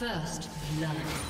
First blood.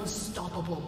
Unstoppable.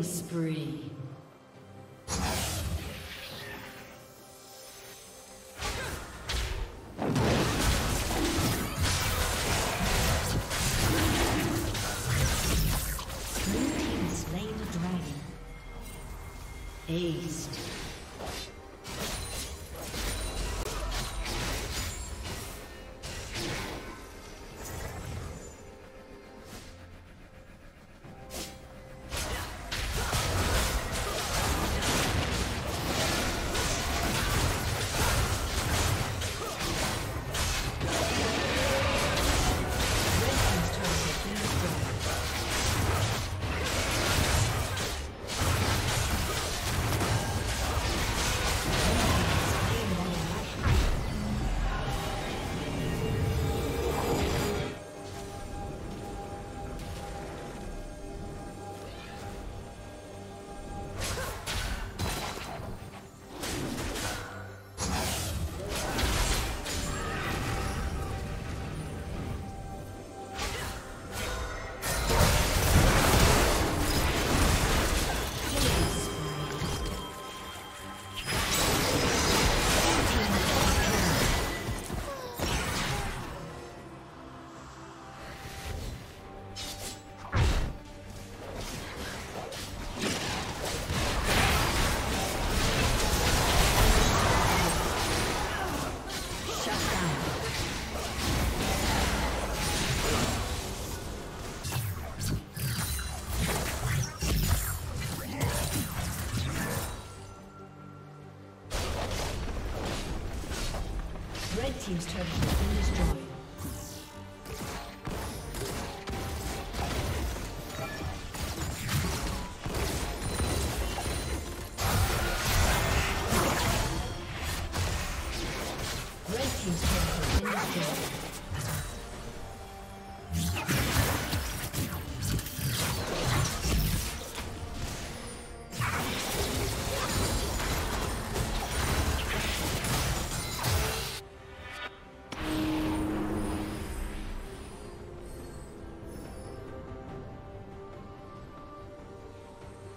Killing spree. Team's turret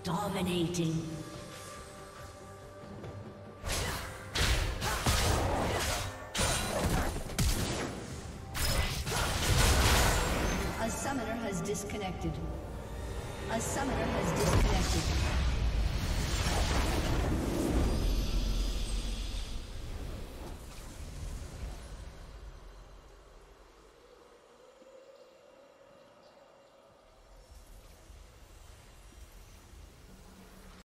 Dominating.